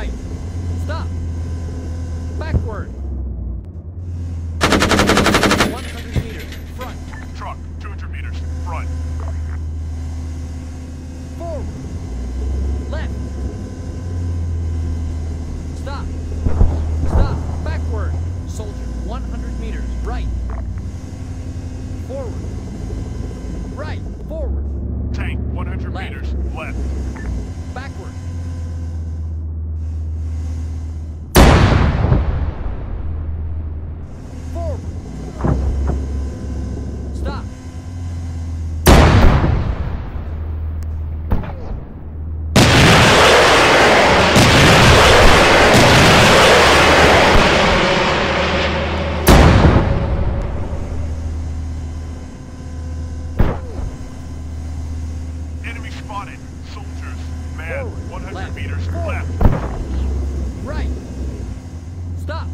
Right. Stop. Backward. 100 meters left. Right. Stop.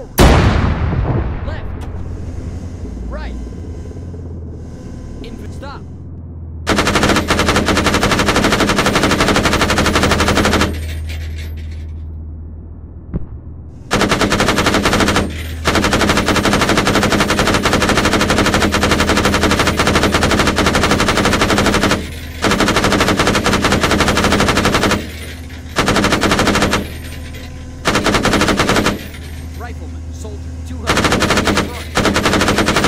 Forward. Left. Right. Input. Stop. Rifleman, soldier, 200.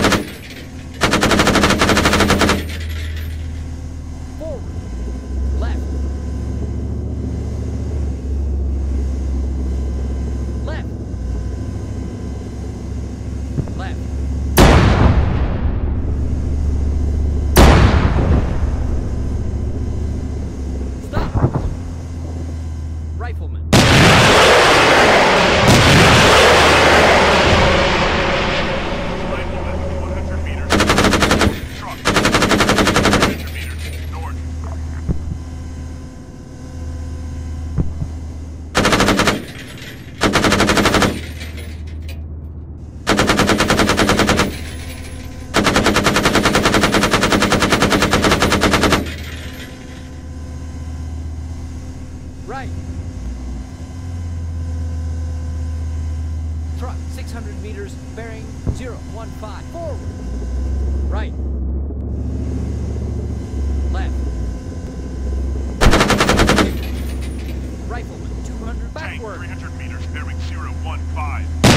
600 meters, bearing 015. Forward. Right. Left. Rifleman 200 backward. Tank 300 meters, bearing 015.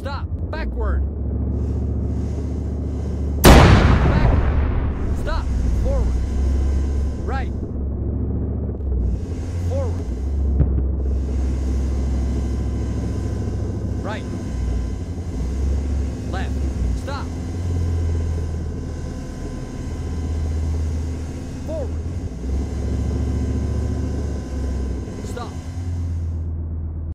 Stop. Backward. Backward. Stop. Forward. Right.